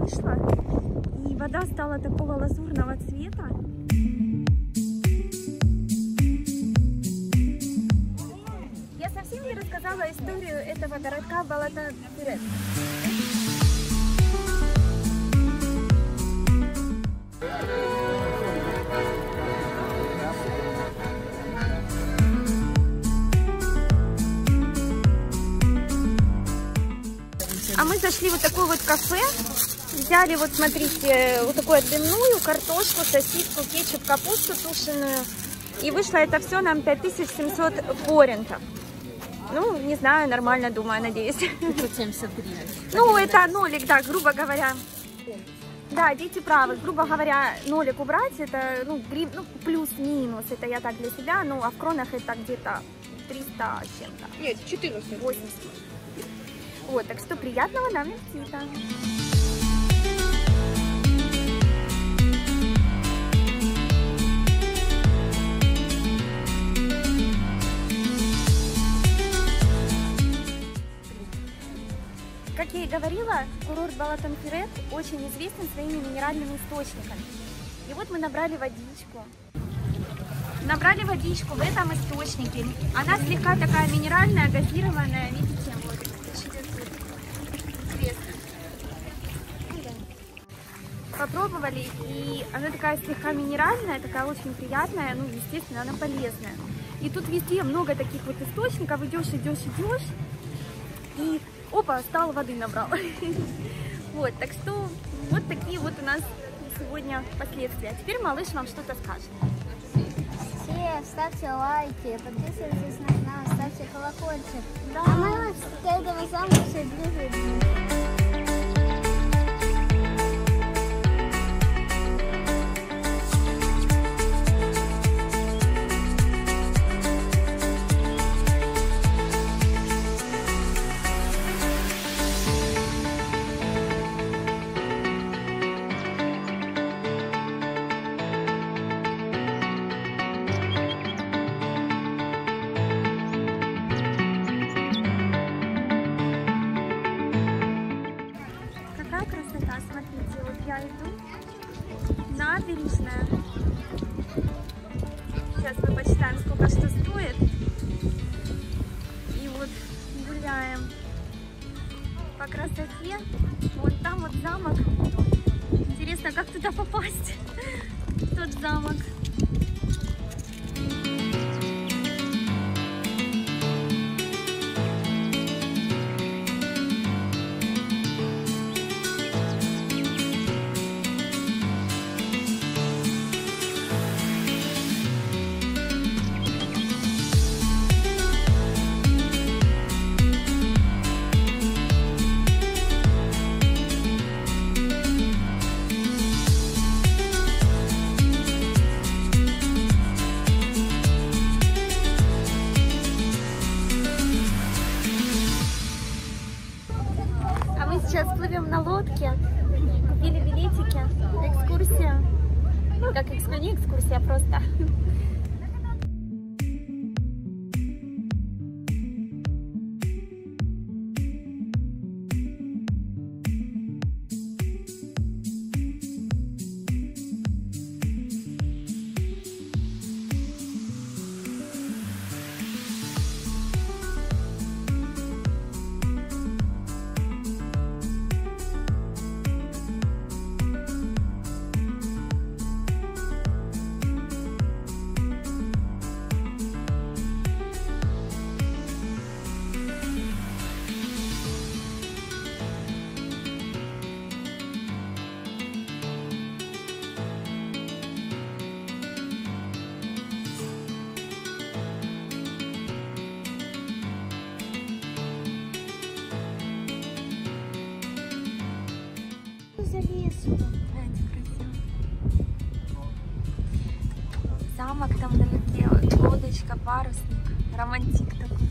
вышла, и вода стала такого лазурного цвета. Я совсем не рассказала историю этого городка Балатан-Пюрет. А мы зашли в вот такое вот кафе, взяли вот, смотрите, вот такую отбивную, картошку, сосиску, кетчуп, капусту тушеную. И вышло это все нам 5700 форинтов. Ну, не знаю, нормально, думаю, надеюсь. 570 гривен. Ну, это нолик, да, грубо говоря. Да, дети правы. Грубо говоря, нолик убрать, это, ну, грив, ну плюс-минус, это я так для себя, ну, а в кронах это где-то 300 с чем-то. Нет, 14. 80. Вот, так что приятного нам визита. Я и говорила, курорт Балатон-Фюрет очень известен своими минеральными источниками. И вот мы набрали водичку. Набрали водичку в этом источнике. Она слегка такая минеральная, газированная. Видите, вот. Интересно. Попробовали, и она такая слегка минеральная, такая очень приятная, ну, естественно, она полезная. И тут везде много таких вот источников, идешь, идешь, идешь, и опа, стал воды набрал. Вот, так что вот такие вот у нас сегодня последствия. А теперь малыш вам что-то скажет. Все ставьте лайки, подписывайтесь на канал, ставьте колокольчик. Да. А мы к этому замку все ближе и ближе. Как туда попасть? в Тот замок. Экскурсия, не Замок там вдалеке, лодочка, парусник, романтик такой.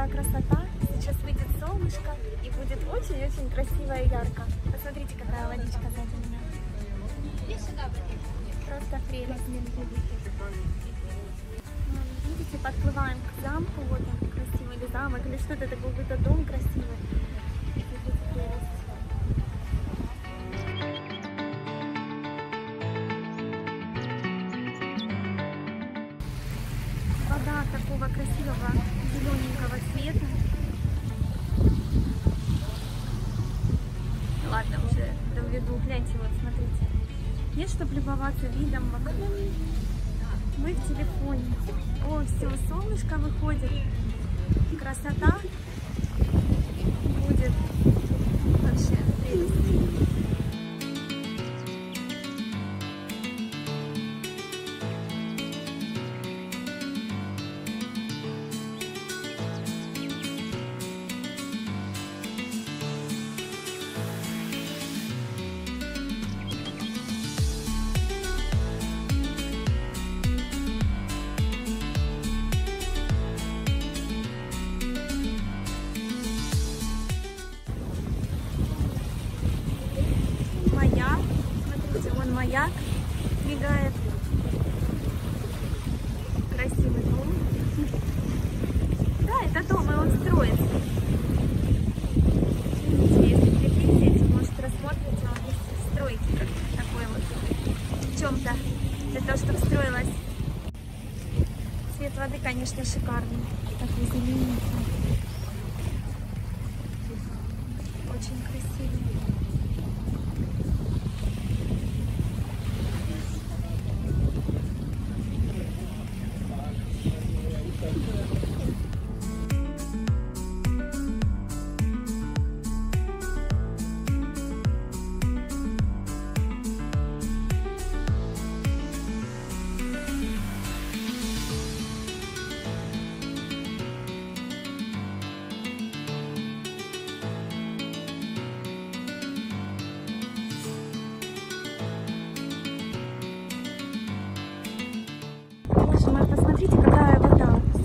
Какая красота. Сейчас выйдет солнышко и будет очень-очень красиво и ярко. Посмотрите, какая водичка сзади меня. Просто прелесть. Видите, подплываем к замку, вот он красивый, или замок, или что-то, это какой-то дом красивый. Вода такого красивого зелененького цвета. Ладно, уже доведу. Гляньте, вот смотрите. Нет, чтобы любоваться видом вокруг. Мы в телефоне. О, все, солнышко выходит. Красота маяк мигает. Красивый дом. Да, это дом, и он строится. Если приблизить, может рассмотрите, он есть стройки как чем-то для того, чтобы строилась. Цвет воды, конечно, шикарный. Такой зелененький. Очень красивый.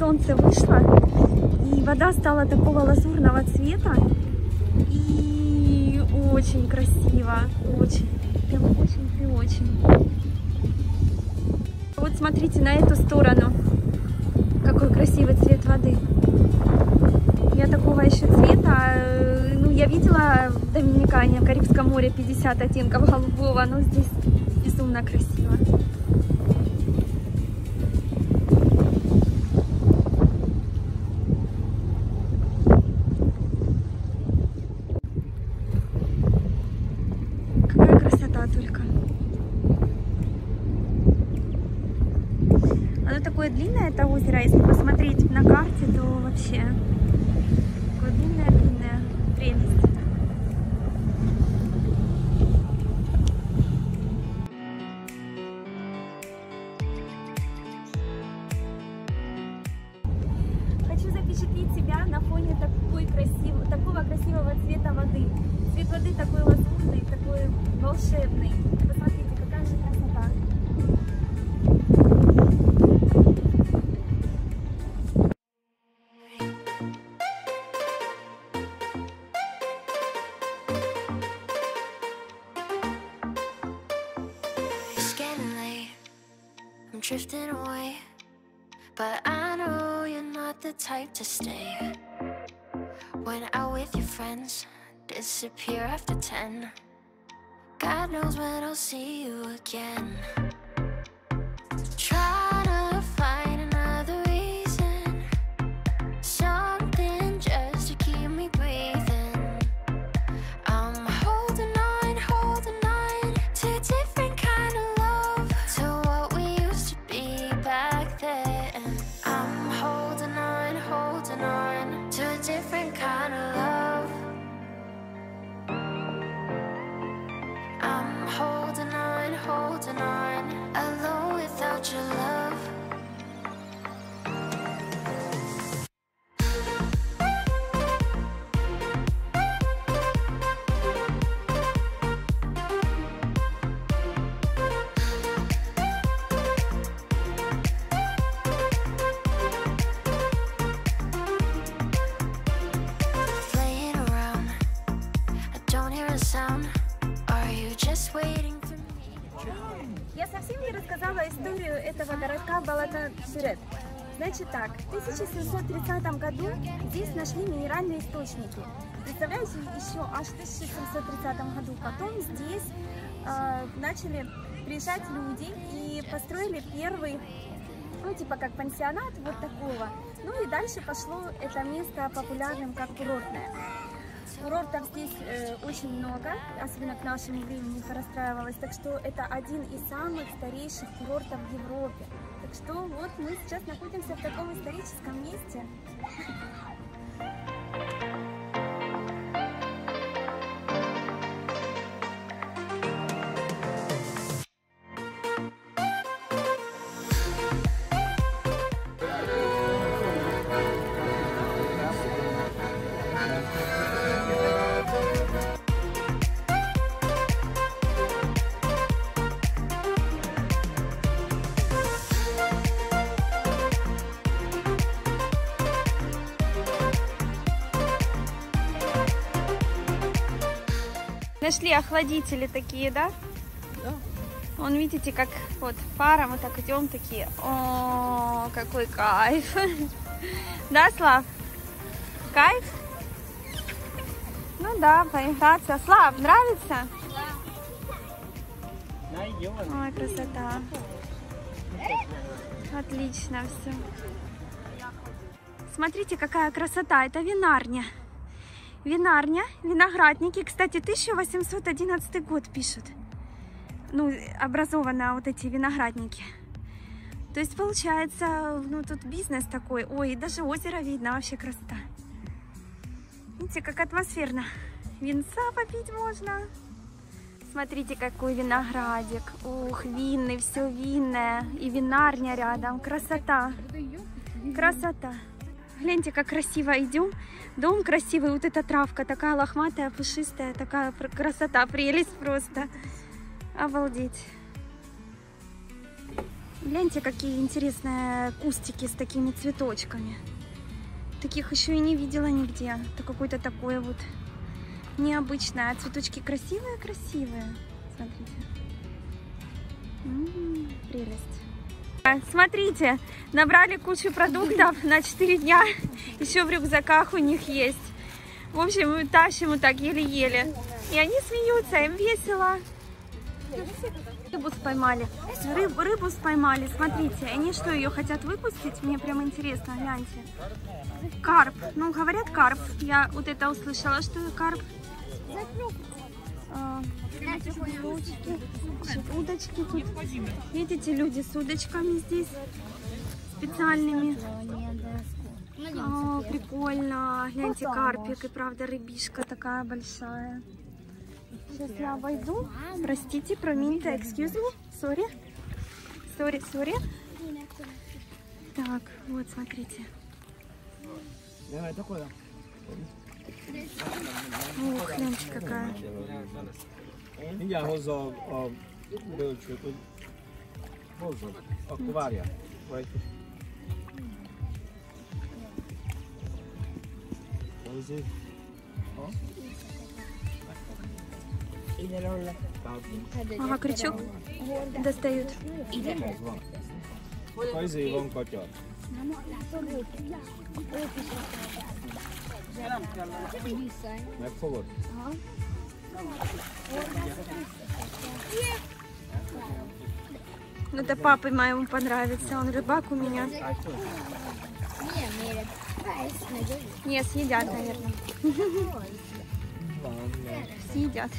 Солнце вышло, и вода стала такого лазурного цвета. И очень красиво, очень, прям очень и очень. Вот смотрите на эту сторону, какой красивый цвет воды. Я такого еще цвета, э, ну, я видела в Доминикане, в Карибском море 50 оттенков голубого, но здесь безумно красиво. Какая красота только. Длинное, это озеро. Если посмотреть to stay. When out with your friends, disappear after 10. God knows when I'll see you again. Я совсем не рассказала историю этого городка Балата-Сюрет. Значит так, в 1730 году здесь нашли минеральные источники. Представляете, еще аж в 1730 году потом здесь э, начали приезжать люди и построили первый, ну типа как пансионат вот такого. Ну и дальше пошло это место популярным как курортное. Курортов здесь э, очень много, особенно к нашему времени их расстраивалось, так что это один из самых старейших курортов в Европе. Так что вот мы сейчас находимся в таком историческом месте. Нашли охладители такие, да? Да. Вон, видите, как вот пара, мы так идем такие. О, какой кайф. Да, Слав? Кайф? Ну да, поиграться. Слав, нравится? Ой, красота. Отлично все. Смотрите, какая красота. Это винарня. Винарня, виноградники. Кстати, 1811 год пишут. Ну, образованы вот эти виноградники. То есть, получается, ну, тут бизнес такой. Ой, даже озеро видно, вообще красота. Видите, как атмосферно. Винца попить можно. Смотрите, какой виноградик. Ух, винный, все винное. И винарня рядом. Красота. Красота. Гляньте, как красиво идем. Дом красивый, вот эта травка такая лохматая, пушистая, такая красота, прелесть просто. Обалдеть. Гляньте, какие интересные кустики с такими цветочками. Таких еще и не видела нигде. Это какое-то такое вот необычное. А цветочки красивые-красивые. Смотрите. М, прелесть. А, Смотрите, набрали кучу продуктов на 4 дня. Еще в рюкзаках у них есть. В общем, мы тащим вот так еле-еле. И они смеются, им весело. Рыбу споймали. Рыб- рыбу споймали. Смотрите, они что, ее хотят выпустить? Мне прям интересно, гляньте. Карп. Ну, говорят карп. Я вот это услышала, что карп. А, удочки. Тут. Видите, люди с удочками здесь специальными. О, прикольно. Гляньте, карпик и правда рыбишка такая большая. Сейчас я обойду. Простите, проминьте, excuse me, sorry. Sorry, sorry. Так, вот, смотрите. Ух, гляньте, какая. Mindjárt hozza a, a bölcsőt, hogy hozzad. Akkor várjál. Vagy... Hozzá. Ha? Ага, крючок достают. Ez van. Ha katya. Megfogod? Ну, это папе моему понравится. Он рыбак у меня. Не, съедят, наверное. Съедят.